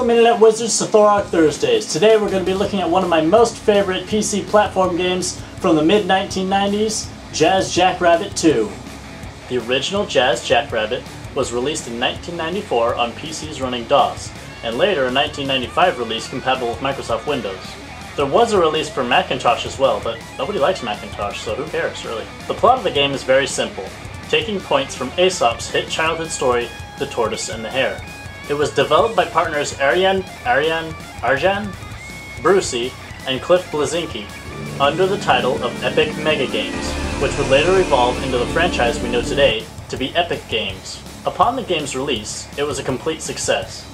Welcome Internet Wizards to Thorock Thursdays. Today we're going to be looking at one of my most favorite PC platform games from the mid 1990s, Jazz Jackrabbit 2. The original Jazz Jackrabbit was released in 1994 on PCs running DOS, and later a 1995 release compatible with Microsoft Windows. There was a release for Macintosh as well, but nobody likes Macintosh, so who cares, really? The plot of the game is very simple, taking points from Aesop's hit childhood story, The Tortoise and the Hare. It was developed by partners Ariane, Ariane, Arjan, Brussee, and Cliff Bleszinski under the title of Epic Mega Games, which would later evolve into the franchise we know today to be Epic Games. Upon the game's release, it was a complete success.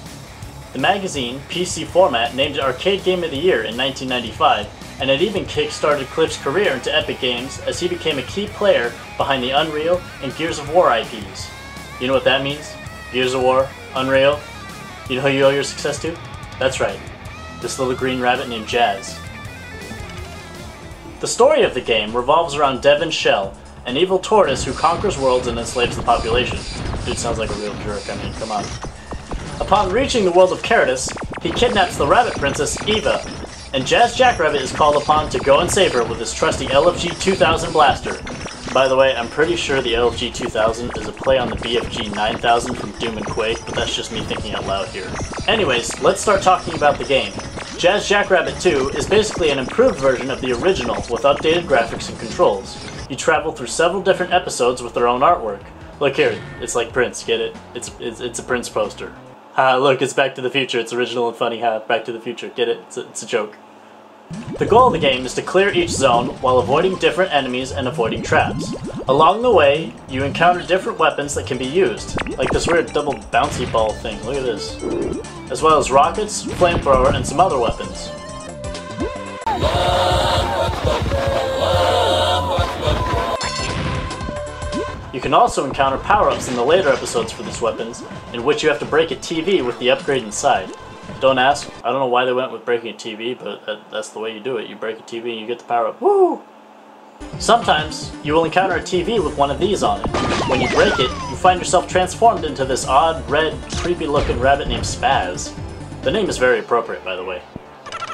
The magazine, PC Format, named it Arcade Game of the Year in 1995, and it even kick-started Cliff's career into Epic Games as he became a key player behind the Unreal and Gears of War IPs. You know what that means? Gears of War, Unreal. You know who you owe your success to? That's right, this little green rabbit named Jazz. The story of the game revolves around Devan Shell, an evil tortoise who conquers worlds and enslaves the population. Dude sounds like a real jerk, I mean, come on. Upon reaching the world of Carrotus, he kidnaps the rabbit princess, Eva, and Jazz Jackrabbit is called upon to go and save her with his trusty LFG 2000 blaster. By the way, I'm pretty sure the LFG 2000 is a play on the BFG 9000 from Doom and Quake, but that's just me thinking out loud here. Anyways, let's start talking about the game. Jazz Jackrabbit 2 is basically an improved version of the original with updated graphics and controls. You travel through several different episodes with their own artwork. Look here, it's like Prince, get it? It's, it's, it's a Prince poster. Ha, look, it's Back to the Future, it's original and funny, ha, Back to the Future, get it? It's a, it's a joke. The goal of the game is to clear each zone while avoiding different enemies and avoiding traps. Along the way, you encounter different weapons that can be used, like this weird double bouncy ball thing, look at this. As well as rockets, flamethrower, and some other weapons. You can also encounter power-ups in the later episodes for these weapons, in which you have to break a TV with the upgrade inside. Don't ask. I don't know why they went with breaking a TV, but that, that's the way you do it. You break a TV and you get the power up. Woo! Sometimes, you will encounter a TV with one of these on it. When you break it, you find yourself transformed into this odd, red, creepy-looking rabbit named Spaz. The name is very appropriate, by the way.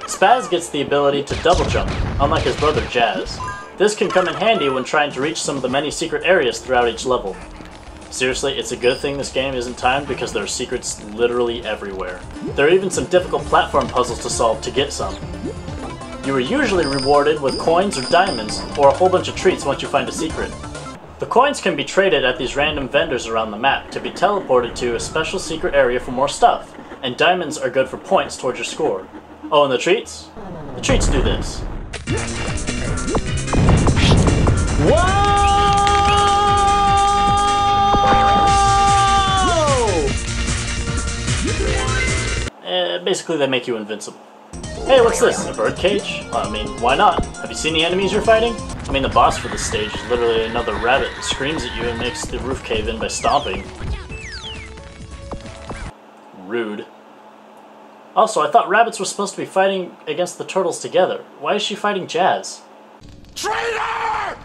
Spaz gets the ability to double jump, unlike his brother Jazz. This can come in handy when trying to reach some of the many secret areas throughout each level. Seriously, it's a good thing this game isn't timed because there are secrets literally everywhere. There are even some difficult platform puzzles to solve to get some. You are usually rewarded with coins or diamonds, or a whole bunch of treats once you find a secret. The coins can be traded at these random vendors around the map to be teleported to a special secret area for more stuff, and diamonds are good for points towards your score. Oh, and the treats? The treats do this. Uh, basically, they make you invincible. Hey, what's this? A birdcage? Well, I mean, why not? Have you seen the enemies you're fighting? I mean, the boss for this stage is literally another rabbit that screams at you and makes the roof cave in by stomping. Rude. Also, I thought rabbits were supposed to be fighting against the turtles together. Why is she fighting Jazz? Traitor!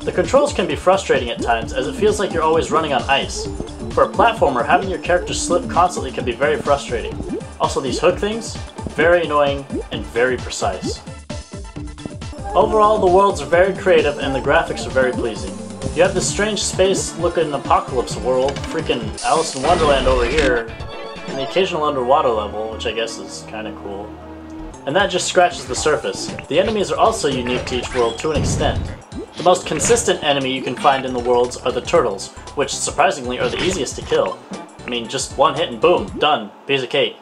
The controls can be frustrating at times, as it feels like you're always running on ice. For a platformer, having your character slip constantly can be very frustrating. Also, these hook things, very annoying and very precise. Overall, the worlds are very creative and the graphics are very pleasing. You have this strange space-looking apocalypse world, freaking Alice in Wonderland over here, and the occasional underwater level, which I guess is kinda cool. And that just scratches the surface. The enemies are also unique to each world to an extent. The most consistent enemy you can find in the worlds are the turtles, which surprisingly are the easiest to kill. I mean, just one hit and boom, done, piece of cake.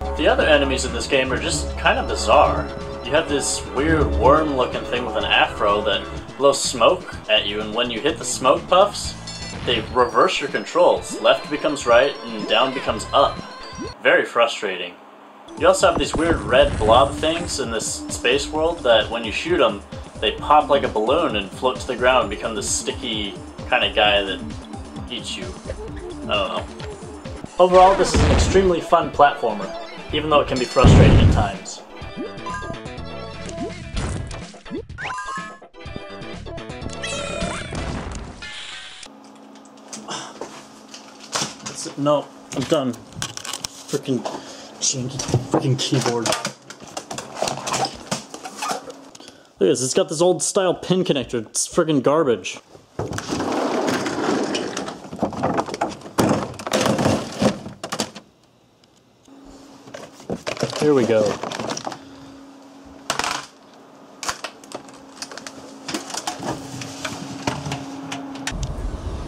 The other enemies in this game are just kind of bizarre. You have this weird worm-looking thing with an afro that blows smoke at you, and when you hit the smoke puffs, they reverse your controls. Left becomes right, and down becomes up. Very frustrating. You also have these weird red blob things in this space world that when you shoot them, they pop like a balloon and float to the ground and become this sticky kind of guy that eats you. I don't know. Overall, this is an extremely fun platformer, even though it can be frustrating at times. No, I'm done. Freaking Janky freaking keyboard. Look at this, it's got this old style pin connector. It's friggin' garbage. Here we go.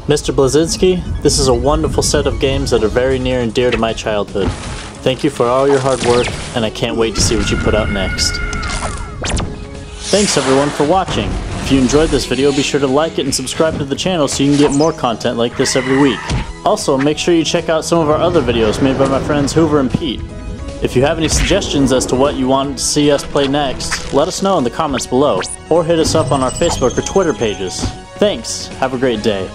Mr. Bleszinski, this is a wonderful set of games that are very near and dear to my childhood. Thank you for all your hard work, and I can't wait to see what you put out next. Thanks everyone for watching. If you enjoyed this video, be sure to like it and subscribe to the channel so you can get more content like this every week. Also, make sure you check out some of our other videos made by my friends Hoover and Pete. If you have any suggestions as to what you want to see us play next, let us know in the comments below, or hit us up on our Facebook or Twitter pages. Thanks, have a great day.